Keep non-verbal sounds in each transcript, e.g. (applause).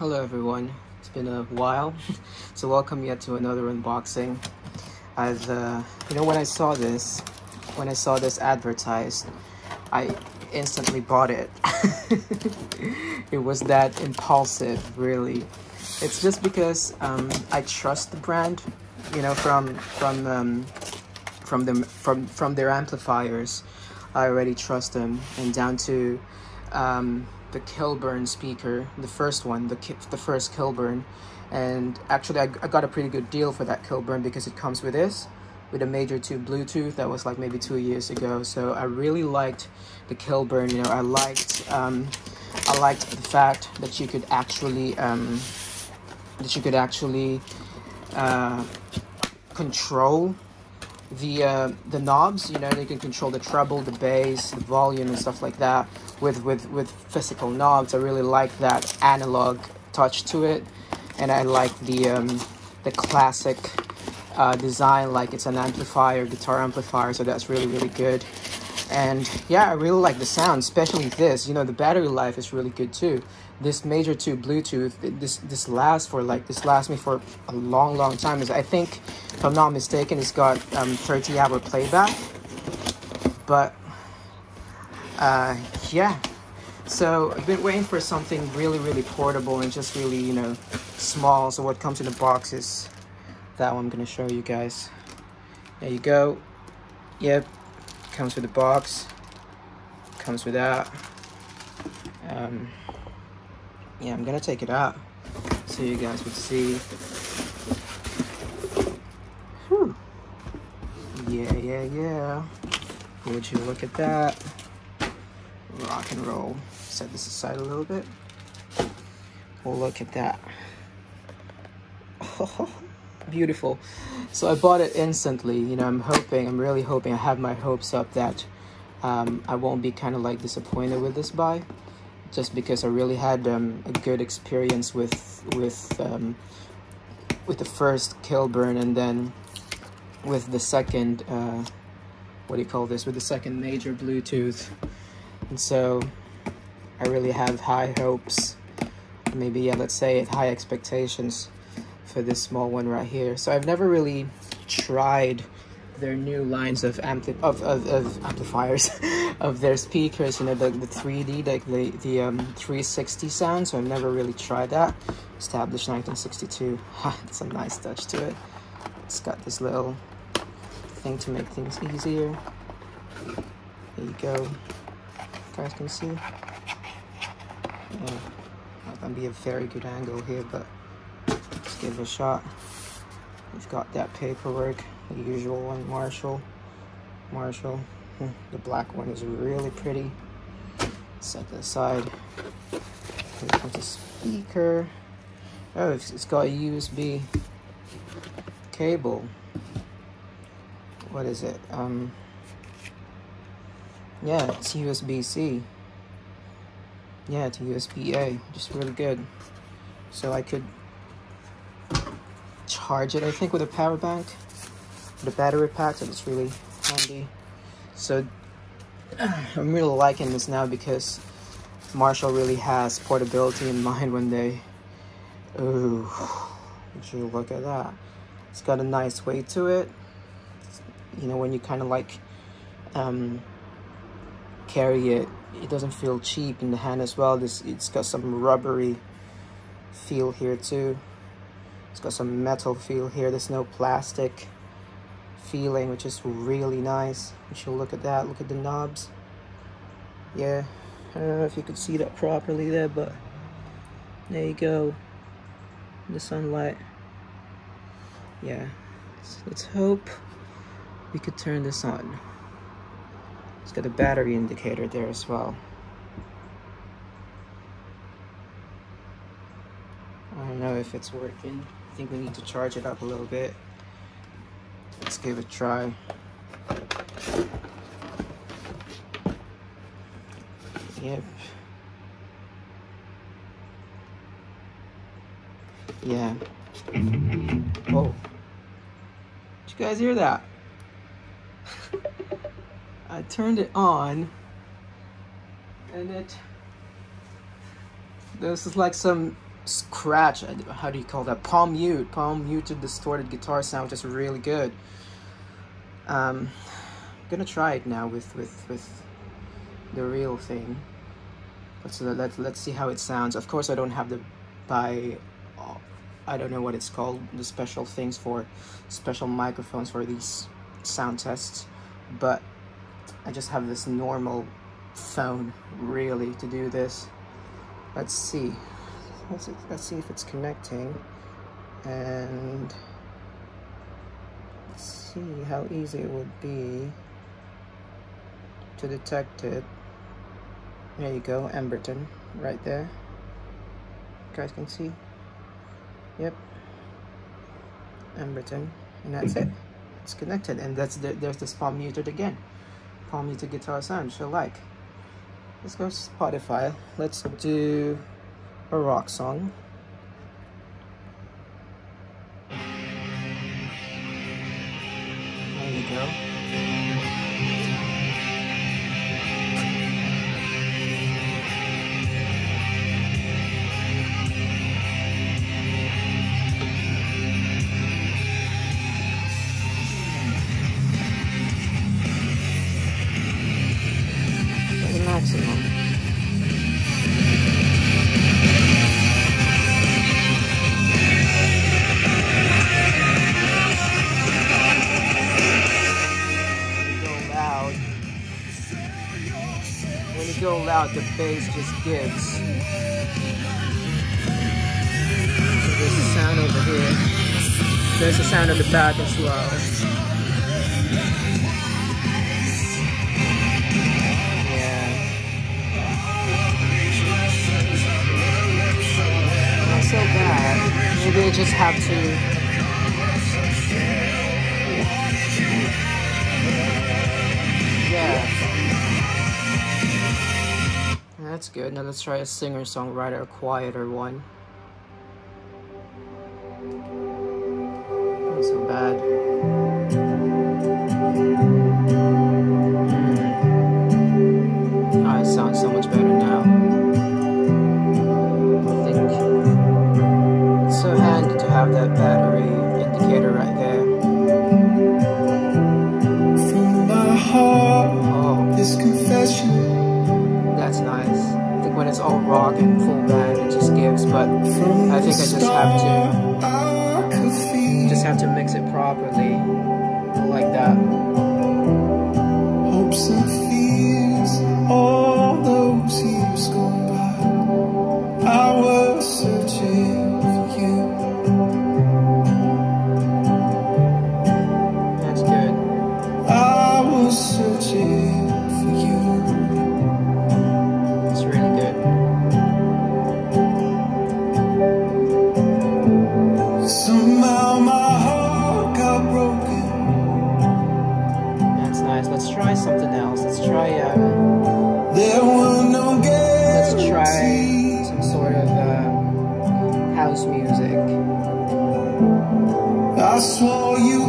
Hello everyone, it's been a while, (laughs) so welcome yet to another unboxing. I've, uh, you know, when I saw this, when I saw this advertised, I instantly bought it. (laughs) it was that impulsive, really. It's just because um, I trust the brand, you know, from from um, from them from from their amplifiers. I already trust them, and down to um, the Kilburn speaker, the first one, the the first Kilburn, and actually I, I got a pretty good deal for that Kilburn because it comes with this, with a major 2 Bluetooth that was like maybe two years ago. So I really liked the Kilburn. You know, I liked um, I liked the fact that you could actually um, that you could actually uh, control the uh, the knobs. You know, you can control the treble, the bass, the volume, and stuff like that with with with physical knobs. I really like that analog touch to it, and I like the um, the classic uh, design, like it's an amplifier, guitar amplifier. So that's really really good. And yeah, I really like the sound, especially this. You know, the battery life is really good too. This major 2 Bluetooth, this this lasts for like this lasts me for a long long time. I think, if I'm not mistaken, it's got um, 30 hour playback. But uh, yeah, so I've been waiting for something really really portable and just really you know small. So what comes in the box is that one I'm gonna show you guys. There you go. Yep, comes with the box. Comes with that. Um, yeah, I'm gonna take it out so you guys would see. Whew. Yeah, yeah, yeah. Would you look at that? Rock and roll. Set this aside a little bit. Oh, look at that. Oh, (laughs) beautiful. So I bought it instantly. You know, I'm hoping, I'm really hoping, I have my hopes up that um, I won't be kind of like disappointed with this buy just because I really had um, a good experience with with um, with the first Kilburn and then with the second uh, what do you call this with the second major Bluetooth and so I really have high hopes maybe yeah let's say high expectations for this small one right here. So I've never really tried their new lines of ampli of, of, of amplifiers (laughs) of their speakers you know the, the 3d like the, the um 360 sound. So i've never really tried that. Established 1962 it's (laughs) a nice touch to it. It's got this little thing to make things easier. There you go guys can see yeah, not gonna be a very good angle here but let's give it a shot we've got that paperwork the usual one, Marshall. Marshall. Hmm, the black one is really pretty. Set that aside. Here comes the speaker. Oh, it's got a USB cable. What is it? Um, yeah, it's USB-C. Yeah, it's USB-A, just really good. So I could charge it, I think, with a power bank the battery pack, so it's really handy. So (clears throat) I'm really liking this now because Marshall really has portability in mind when they. Ooh, would you look at that? It's got a nice weight to it. You know, when you kind of like um, carry it, it doesn't feel cheap in the hand as well. This it's got some rubbery feel here too. It's got some metal feel here. There's no plastic feeling, which is really nice. You should look at that. Look at the knobs. Yeah, I don't know if you could see that properly there, but there you go. The sunlight. Yeah, let's hope we could turn this on. It's got a battery indicator there as well. I don't know if it's working. I think we need to charge it up a little bit. Let's give it a try. Yep. Yeah. Oh. Did you guys hear that? I turned it on and it this is like some scratch. How do you call that? Palm mute. Palm muted distorted guitar sound, is really good. Um, I'm gonna try it now with with with the real thing. Let's let let's see how it sounds. Of course, I don't have the buy. uh, I don't know what it's called. The special things for special microphones for these sound tests, but I just have this normal phone really to do this. Let's see. Let's, let's see if it's connecting and let's see how easy it would be to detect it. There you go, Emberton, right there. You guys can see. Yep. Emberton, and that's it. It's connected, and that's the, there's the palm muted again. Palm muted guitar sound, she'll like. Let's go Spotify. Let's do a rock song. Loud, the bass just gives. So there's a sound over here. There's a sound at the back as well. Yeah. Not so bad. Maybe I just have to. That's good. Now let's try a singer songwriter, a quieter one. Not so bad. Ah, it sounds so much better now. I think it's so handy to have that battery indicator right there. From my heart, Oh. this That's nice. I think when it's all rock and full band, it just gives. But I think I just have to, start, I could feel just have to mix it properly, like that. Try. Um, There were no let's try some sort of um, house music. I swore you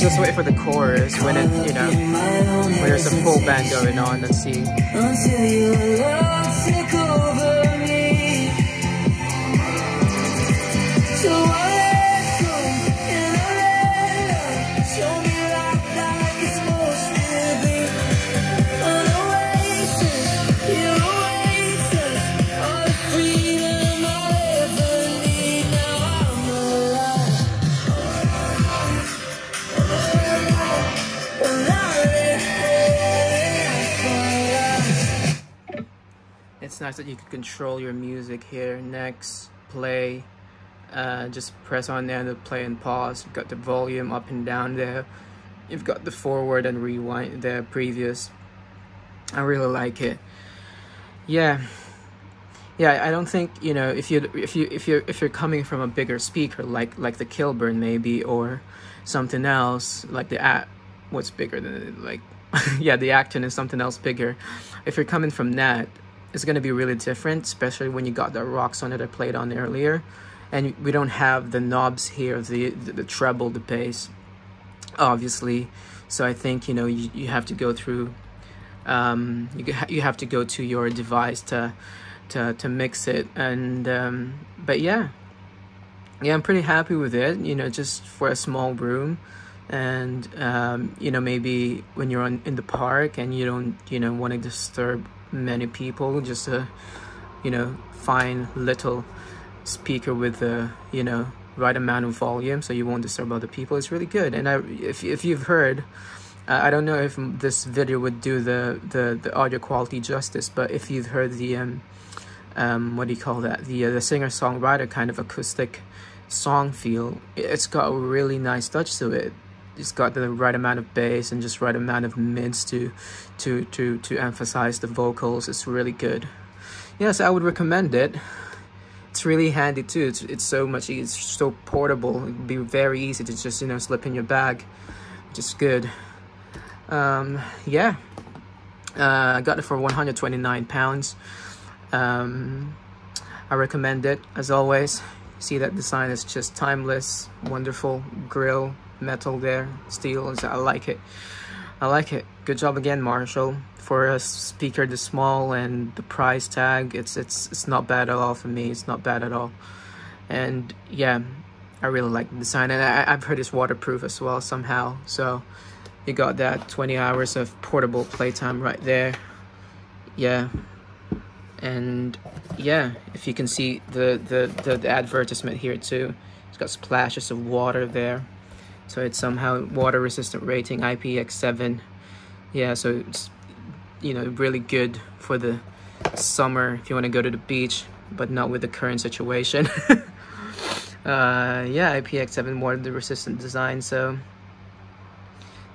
just wait for the chorus when it, you know, when there's a full band going on. Let's see. Nice that you can control your music here. Next, play. Uh, just press on there to play and pause. You've got the volume up and down there. You've got the forward and rewind there, previous. I really like it. yeah yeah i don't think you know if you if you if you're if you're coming from a bigger speaker like like the kilburn maybe or something else like the at what's bigger than like (laughs) yeah the acton is something else bigger if you're coming from that it's going to be really different especially when you got the rocks on it i played on earlier. And we don't have the knobs here the the, the treble the bass obviously. So i think you know you, you have to go through um, you, you have to go to your device to to, to mix it. And um, but yeah. Yeah i'm pretty happy with it you know just for a small room. And um, you know maybe when you're on in the park and you don't you know want to disturb many people just to you know find little speaker with the you know right amount of volume so you won't disturb other people it's really good and I, if, if you've heard uh, I don't know if this video would do the, the, the audio quality justice, but if you've heard the, um, um, what do you call that? The, uh, the singer-songwriter kind of acoustic song feel, it's got a really nice touch to it. It's got the right amount of bass and just right amount of mids to, to, to, to emphasize the vocals. It's really good. Yes, I would recommend it. It's really handy too. It's, it's so much, it's so portable. It'd be very easy to just, you know, slip in your bag, which is good um, yeah uh, I got it for 129 pounds um, I recommend it as always see that design is just timeless wonderful grill metal there steel I like it. I like it. Good job again Marshall for a speaker this small and the price tag. It's it's it's not bad at all for me. It's not bad at all. And yeah I really like the design. And I, I've heard it's waterproof as well somehow. So you got that 20 hours of portable playtime right there. Yeah. And yeah if you can see the, the the, the advertisement here too it's got splashes of water there so it's somehow water resistant rating IPX7 yeah so it's you know really good for the summer if you want to go to the beach but not with the current situation (laughs) uh yeah IPX7 water resistant design so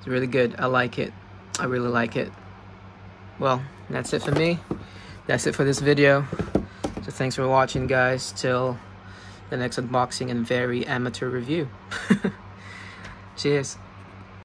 it's really good. I like it. I really like it. Well, that's it for me. That's it for this video. So thanks for watching, guys. Till the next unboxing and very amateur review. (laughs) Cheers.